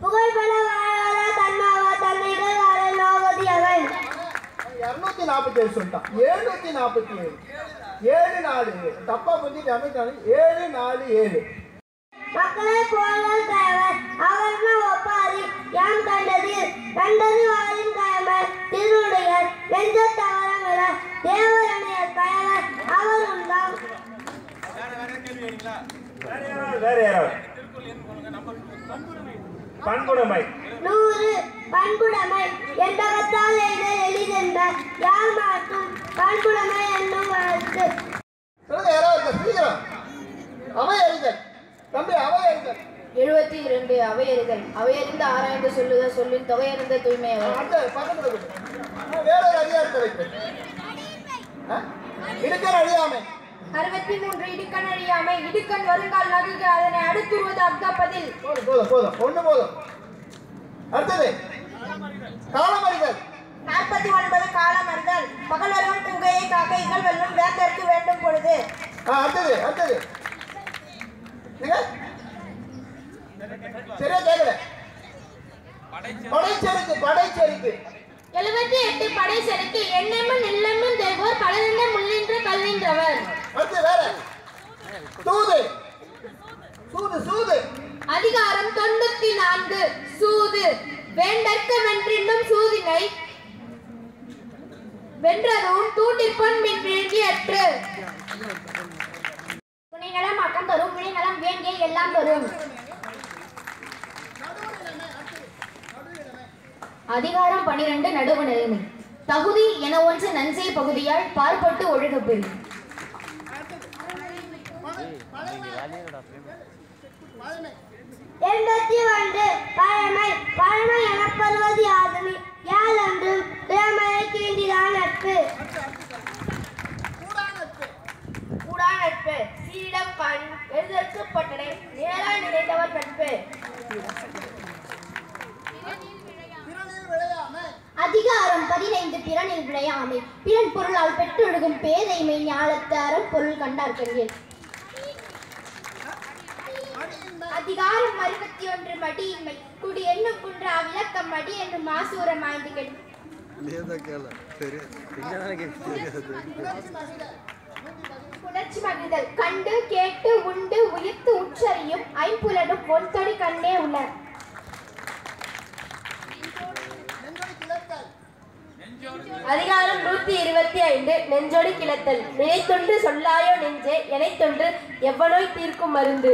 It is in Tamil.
புகழ்பல வாழாத தன்னாவா தன்மைகள் வாழ நோவதி அவன் இரநூத்தி நாற்பத்தி ஏழு சொல்லிட்டான் எழுநூத்தி நாற்பத்தி ஏழு ஏழு நாலு ஏழு தப்பா புரிஞ்சுட்டு அமைச்சாரு ஏழு நாலு ஏழு மக்களை போலல் தேவை அவர்ன ஒப்பாரி யாம் கண்டது வேற யாராவது பண்புடைமை. நூறு பண்புடைமை என்பகத்தால் எய்தல் எளிதென்ப யார் மாட்டும் பண்புடைமை என்னும் வளர்த்து சொல்லுங்க யாராவது இருக்கா? சீக்கிரம். அவை அறிதல் தம்பி அவை அறிதல் எழுபத்தி இரண்டு அவையறிதல். அவையறிந்த ஆராய்ந்து சொல்லுத சொல்லின் தொகையறிந்த தூய்மையவர் வேற அழியாமை அறுபத்தி மூன்று இடுக்கண் அழியாமை இடுக்கண் வருங்கால் நகுக அதனை அடுத்துருவது அக்கப்பதில் போதும் போதும் போதும். ஒண்ணு போதும். அடுத்தது காலமறிதல். நாற்பத்தி ஒன்பது காலம் அறிதல் பகல் வருவன் கூகையை காக்க இகழ் வெல்லும் வேந்தற்கு வேண்டும் பொழுது. அடுத்தது அடுத்தது. சரியா கேட்கல படைச்செருக்கு படைச்செருக்கு. எழுபத்தி எட்டு படை செலுத்தி எண்ணமும் நில்லமும் தேவோர் பலனின்ற முள்ளின்ற கல்லின்றவர். அடுத்து வேற. தூது சூது சூது. அதிகாரம் தொண்ணூத்தி நான்கு சூது. வேண்டற்க வென்றின்னும் சூதினை வென்றதும் தூண்டிற்பன் மின் விழுங்கியற்று துணைநலம் அக்கம் தரும் வினைநலம் வேண்டிய எல்லாம் தரும். அதிகாரம் பனிரெண்டு நடுவு நிலைமை. தகுதி என ஒன்று நஞ்சை பகுதியால் பார்ப்பட்டு ஒழுகப்பெறும் எண்பத்தி ஒன்று பழமை. பழமை எனப்படுவது யாதனி யாதொன்றும் இளமையை கீண்டிதான் நட்பு. கூடா நட்பு. சீடம் கண் எழுதற்கப்பட்டனை நேரா நிறைந்தவர் நட்பு. அதிகாரம் பதினைந்து பிறனில் விளையாமை. பிறன் பொருளால் பெற்றொழுகும் பேதைமை ஞாலத்தாரம் பொருள் கண்டார்கண்கள் அதிகாரம் அறுபத்தி ஒன்று மடியின்மை. குடி எண்ணும் குன்றா விளக்கம் மடி என்று மாசூரம் ஆய்ந்து கெடும் புணர்ச்சி மகிழ்தல் கண்டு கேட்டு உண்டு உயிர்த்து உச்சரியும் ஐம்புலனும் ஒன்தொடி கண்ணே உணர் அதிகாரம் நூத்தி இருபத்தி ஐந்து. நெஞ்சொடி கிளத்தல். நினைத்தொன்று சொல்லாயோ நெஞ்சே எனைத்தொன்று எவ்வளோ தீர்க்கும் மருந்து.